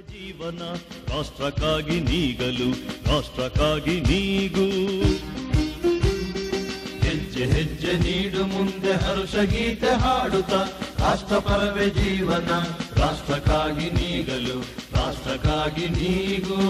ಜೀವನ, ರಾಷ್ಟ್ರಕ್ಕಾಗಿ ನೀಗಲು, ರಾಷ್ಟ್ರಕ್ಕಾಗಿ ನೀಗು. ಹೆಜ್ಜೆ ಹೆಜ್ಜೆ ನೀಡು ಮುಂದೆ ಹರುಷ ಗೀತೆ ಹಾಡುತ್ತ, ರಾಷ್ಟ್ರಪರವೇ ಜೀವನ, ರಾಷ್ಟ್ರಕ್ಕಾಗಿ ನೀಗಲು, ರಾಷ್ಟ್ರಕ್ಕಾಗಿ ನೀಗು.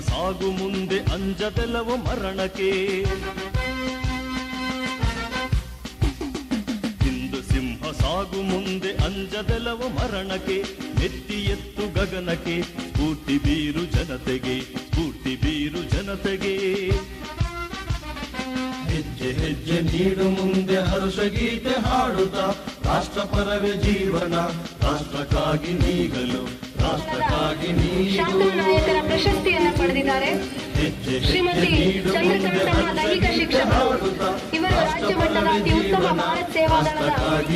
ಸಾಗು ಮುಂದೆ ಅಂಜದೆಲವು ಮರಣಕ್ಕೆ. ಇಂದು ಸಿಂಹ ಸಾಗು ಮುಂದೆ ಅಂಜದೆಲವು ಮರಣಕ್ಕೆ. ಎತ್ತಿ ಎತ್ತು ಗಗನಕ್ಕೆ, ಸ್ಫೂರ್ತಿ ಬೀರು ಜನತೆಗೆ, ಸ್ಫೂರ್ತಿ ಬೀರು ಜನತೆಗೆ. ಹೆಜ್ಜೆ ಹೆಜ್ಜೆ ನೀಡು ಮುಂದೆ ಹರ್ಷ ಗೀತೆ ಹಾಡುತ್ತ, ರಾಷ್ಟ್ರಪರವೇ ಜೀವನ, ರಾಷ್ಟ್ರಕ್ಕಾಗಿ ನೀಗಲು, ರಾಷ್ಟ್ರಕ್ಕಾಗಿ ನೀಗು ಹೆಜ್ಜೆ ಶ್ರೀಮತಿ ಚಂದ್ರಕಾಂತಮ್ಮ ದೈಹಿಕ ಗೀತೆ ಶಿಕ್ಷಕರು ಇವರು ರಾಜ್ಯ ಮಟ್ಟದ ಅತಿ ಉತ್ತಮ ಭಾರತ್ ಸೇವಾದಳದ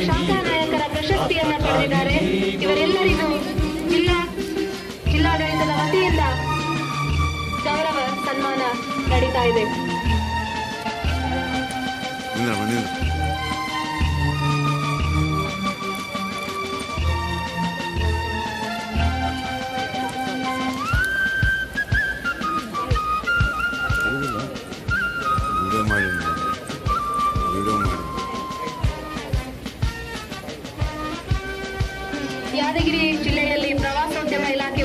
ಶಾಖಾ ನಾಯಕರ ಪ್ರಶಸ್ತಿಯನ್ನ ಪಡೆದಿದ್ದಾರೆ. ಇವರೆಲ್ಲರಿಗೂ ಜಿಲ್ಲಾ ಜಿಲ್ಲಾಡಳಿತದ ವತಿಯಿಂದ ಗೌರವ ಸನ್ಮಾನ ನಡೀತಾ ಇದೆ. ಯಾದಗಿರಿ ಜಿಲ್ಲೆಯಲ್ಲಿ ಪ್ರವಾಸೋದ್ಯಮ ಇಲಾಖೆ